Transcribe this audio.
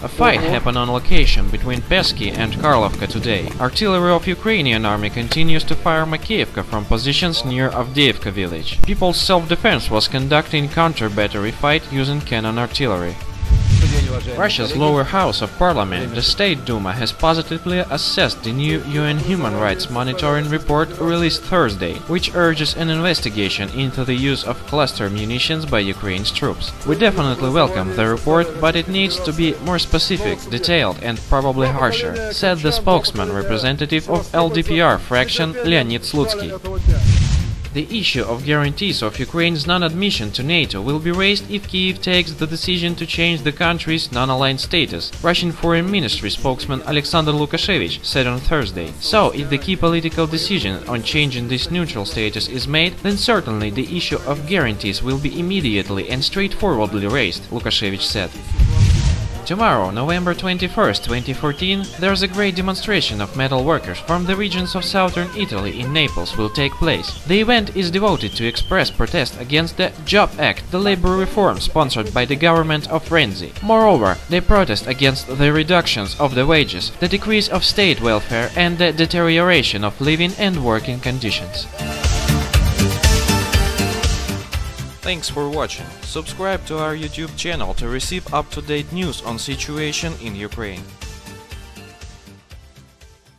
A fight uh-huh. happened on location between Pesky and Karlovka today. Artillery of Ukrainian army continues to fire Makiivka from positions near Avdiivka village. People's self-defense was conducting counter-battery fight using cannon artillery. Russia's lower house of parliament, the State Duma, has positively assessed the new UN Human Rights Monitoring Report released Thursday, which urges an investigation into the use of cluster munitions by Ukraine's troops. We definitely welcome the report, but it needs to be more specific, detailed and probably harsher, said the spokesman representative of LDPR fraction Leonid Slutsky. The issue of guarantees of Ukraine's non-admission to NATO will be raised if Kiev takes the decision to change the country's non-aligned status, Russian Foreign Ministry spokesman Alexander Lukashevich said on Thursday. So, if the key political decision on changing this neutral status is made, then certainly the issue of guarantees will be immediately and straightforwardly raised, Lukashevich said. Tomorrow, November 21st, 2014, there's a great demonstration of metal workers from the regions of southern Italy in Naples will take place. The event is devoted to express protest against the Job Act, the labor reform sponsored by the government of Renzi. Moreover, they protest against the reductions of the wages, the decrease of state welfare and the deterioration of living and working conditions. Thanks for watching. Subscribe to our YouTube channel to receive up-to-date news on situation in Ukraine.